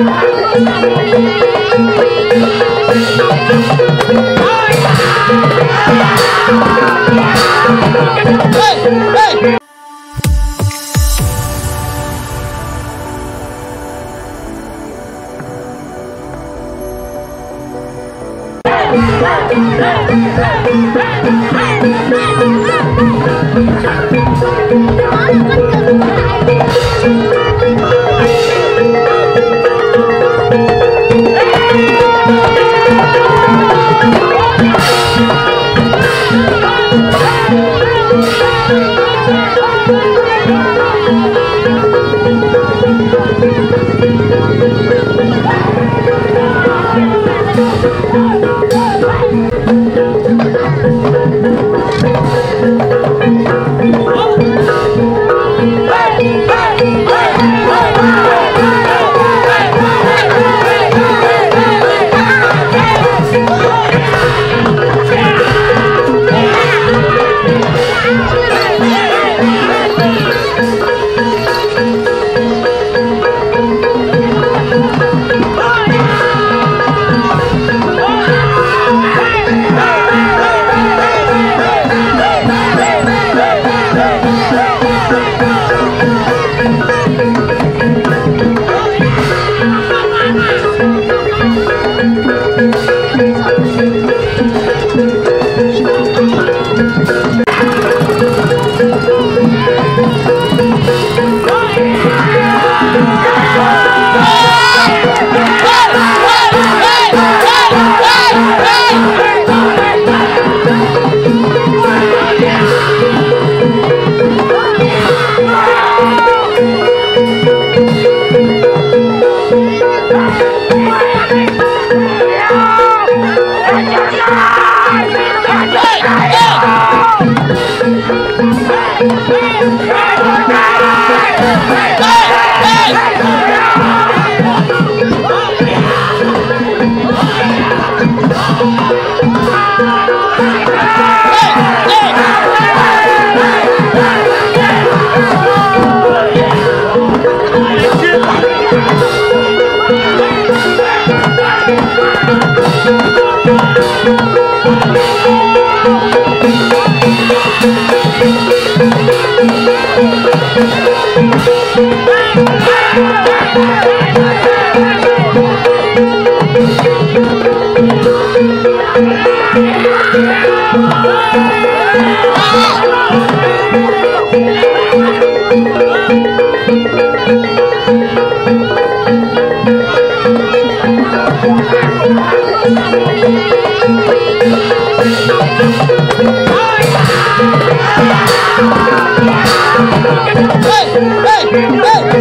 Hey! Thank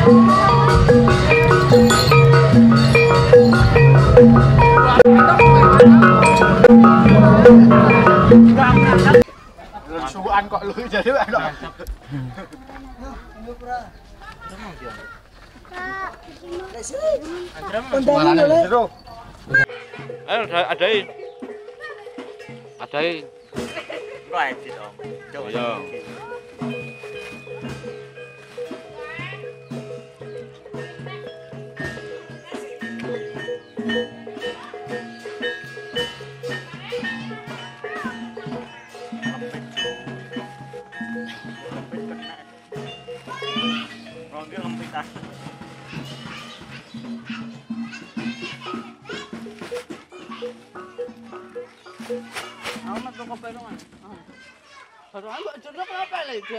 Su ăn gọi lưới jadi ăn đó. Eh, ada ada ini. Ada ini. Right, dong. Coba. Iya. Còn ta. Ako man ito ko pero nga. Pero ano ba? Ito na pala pala ito.